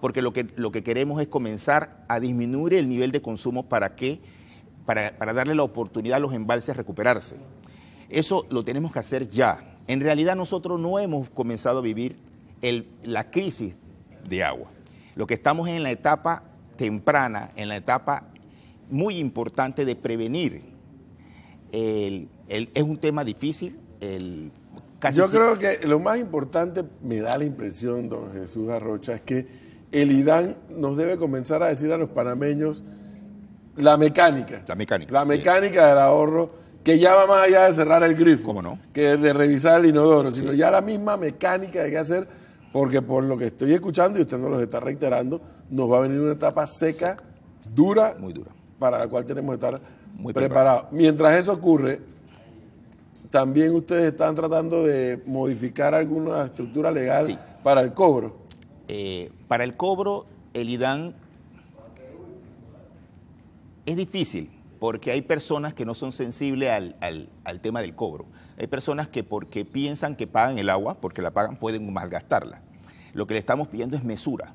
porque lo que, lo que queremos es comenzar a disminuir el nivel de consumo para, que, para, para darle la oportunidad a los embalses a recuperarse. Eso lo tenemos que hacer ya. En realidad nosotros no hemos comenzado a vivir el, la crisis de agua. Lo que estamos en la etapa temprana, en la etapa muy importante de prevenir. El, el, es un tema difícil. El, casi Yo creo que lo más importante, me da la impresión, don Jesús Arrocha, es que el IDAN nos debe comenzar a decir a los panameños la mecánica. La mecánica. La mecánica del ahorro, que ya va más allá de cerrar el grifo. ¿Cómo no? Que de revisar el inodoro, sino ya la misma mecánica hay que hacer, porque por lo que estoy escuchando, y usted nos lo está reiterando, nos va a venir una etapa seca, dura, muy dura, para la cual tenemos que estar muy preparados. Mientras eso ocurre, también ustedes están tratando de modificar alguna estructura legal Sí. para el cobro. Eh, para el cobro, el IDAN es difícil porque hay personas que no son sensibles al, al- al tema del cobro. Hay personas que porque piensan que pagan el agua, porque la pagan, pueden malgastarla. Lo que le estamos pidiendo es mesura.